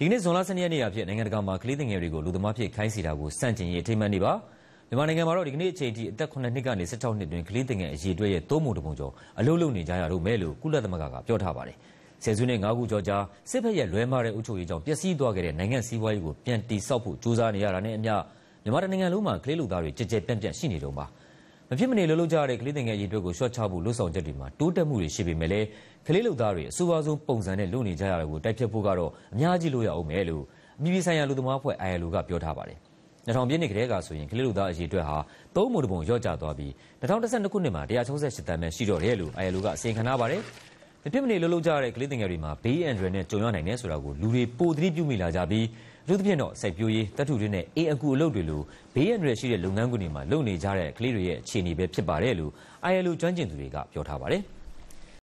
ဒီကနေ့ဇွန်လ12ရက်နေ့အဖြစ်နိုင်ငံတကာမှာကလေးငယ်တွေကိုလူသမားဖြစ်ခိုင်းစေတာကိုစန့်ကျင်ရေးအထိမ်းအမှတ်နေ့ပါမြန်မာနိုင်ငံမှာတော့ဒီကနေ့အချိန်ထိအသက်9နှစ်ကနေ16နှစ်တွင်ကလေးငယ်အရေးအတွက်ရဲ့သုံးပုံတစ်ပုံကျော်အလုပ်လုပ်နေကြရတော့မယ်လို့ကုလသမဂ္ဂကပြောထားပါတယ်ဆယ်စုနှစ်9ခုကျော်ကြာစစ်ဖက်ရဲ့လွဲမှားတဲ့အုပ်ချုပ်ရေးကြောင့်ပျက်စီးသွားခဲ့တဲ့နိုင်ငံစည်းဝါးရေးကိုပြန်တည်ဆောက်ဖို့ကြိုးစားနေရတာနဲ့အမျှမြန်မာနိုင်ငံလုံးမှာကလေးလူသားတွေကြကြပြန့်ပြန့်ရှိနေတုံးပါ မဖြစ်မနေလှုပ်လှုပ်ကြရတဲ့ကလေးငယ်အရေးအတွက်ကိုရှော့ချဖို့လှုံ့ဆော်ချက်တွေမှာတိုးတက်မှုတွေရှိပေမဲ့လည်းကလေးလူသားတွေအဆိုးအဆုံးပုံစံနဲ့လုပ်နေကြရတာကိုတိုက်ဖြတ်ဖို့ကတော့အများကြီးလို့ရအောင်မယ်လို့အပြည်ပြည်ဆိုင်ရာလူသမားအဖွဲ့ ILO ကပြောထားပါတယ်။2000ပြည့်နှစ်ကတည်းကဆိုရင်ကလေးလူသားအရေးအတွက်ဟာသုံးပုံတစ်ပုံလျော့ကျသွားပြီး2012ခုနှစ်မှာ168တန်းပဲရှိတော့တယ်လို့ ILO ကအစီရင်ခံထားပါတယ်။မဖြစ်မနေလှုပ်လှုပ်ကြရတဲ့ကလေးငယ်တွေမှာဘေးအန္တရာယ်နဲ့ကြုံရနိုင်တယ်ဆိုတာကိုလူတွေပိုသတိပြုမိလာကြပြီး အထူးသဖြင့်တော့စိုက်ပျိုးရေး၊သတ္တုတွင်းနဲ့အိမ်အကူအလုပ်တွေလိုဘေးအန္တရာယ်ရှိတဲ့လုပ်ငန်းခွင်တွေမှာလုပ်နေကြတဲ့ကလေးတွေရဲ့အခြေအနေပဲဖြစ်ပါတယ်လို့ ILO ကျွမ်းကျင်သူတွေကပြောထားပါတယ်။